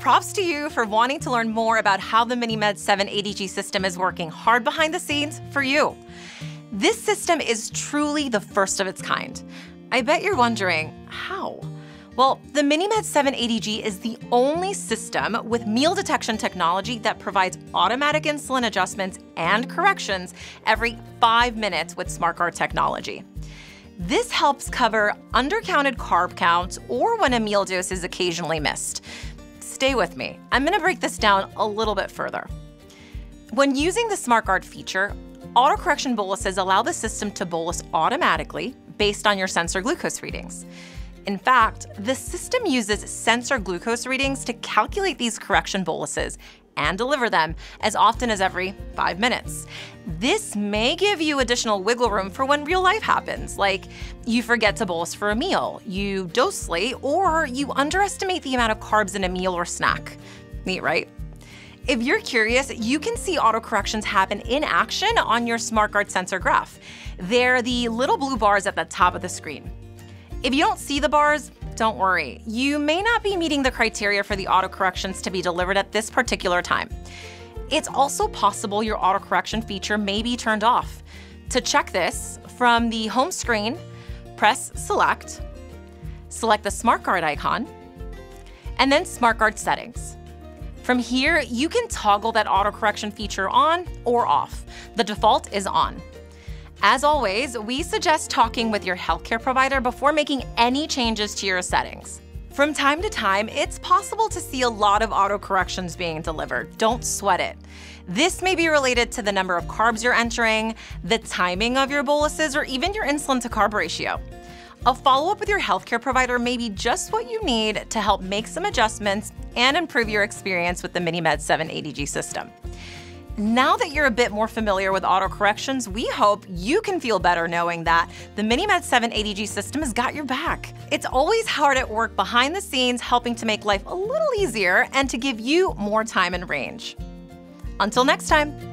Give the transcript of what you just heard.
props to you for wanting to learn more about how the MiniMed 780G system is working hard behind the scenes for you. This system is truly the first of its kind. I bet you're wondering, how? Well, the MiniMed 780G is the only system with meal detection technology that provides automatic insulin adjustments and corrections every five minutes with SmartGuard technology. This helps cover undercounted carb counts or when a meal dose is occasionally missed. Stay with me. I'm going to break this down a little bit further. When using the SmartGuard feature, autocorrection boluses allow the system to bolus automatically based on your sensor glucose readings. In fact, the system uses sensor glucose readings to calculate these correction boluses and deliver them as often as every five minutes. This may give you additional wiggle room for when real life happens, like you forget to bolus for a meal, you dose late, or you underestimate the amount of carbs in a meal or snack. Neat, right? If you're curious, you can see autocorrections happen in action on your SmartGuard sensor graph. They're the little blue bars at the top of the screen. If you don't see the bars, don't worry. You may not be meeting the criteria for the autocorrections to be delivered at this particular time. It's also possible your autocorrection feature may be turned off. To check this, from the home screen, press Select, select the SmartGuard icon, and then SmartGuard Settings. From here, you can toggle that autocorrection feature on or off. The default is on. As always, we suggest talking with your healthcare provider before making any changes to your settings. From time to time, it's possible to see a lot of autocorrections being delivered. Don't sweat it. This may be related to the number of carbs you're entering, the timing of your boluses, or even your insulin to carb ratio. A follow up with your healthcare provider may be just what you need to help make some adjustments and improve your experience with the MiniMed 780G system. Now that you're a bit more familiar with autocorrections, we hope you can feel better knowing that the MiniMed 780G system has got your back. It's always hard at work behind the scenes, helping to make life a little easier and to give you more time and range. Until next time.